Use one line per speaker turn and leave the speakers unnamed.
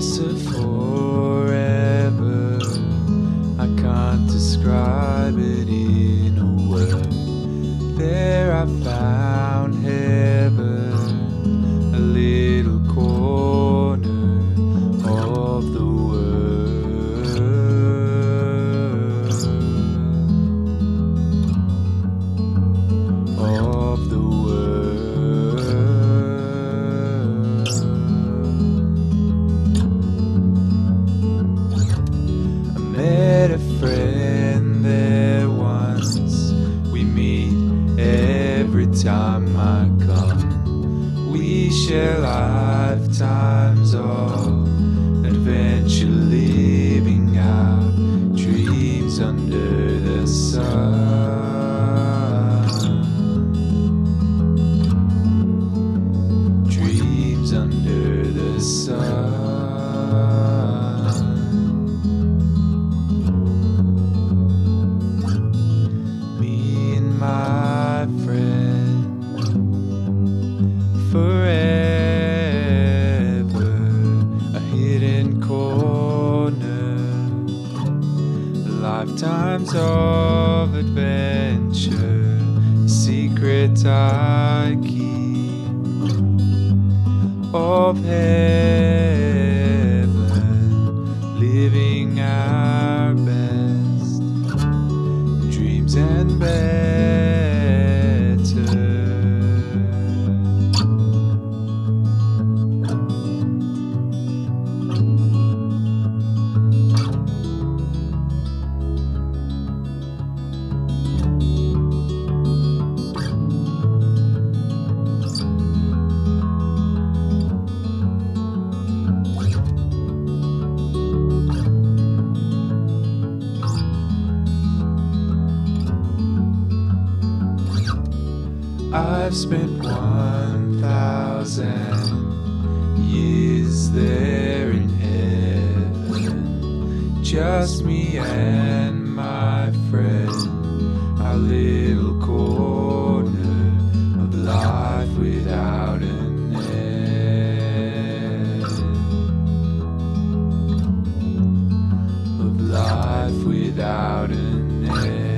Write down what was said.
place of forever. I can't describe it in a word. There I found time I come. We share lifetimes of adventure, living out dreams under the sun. Dreams under the sun. Lifetimes of adventure secrets I keep of heaven living our best dreams and better. I've spent 1,000 years there in heaven. Just me and my friend, our little corner of life without a end. Of life without an end.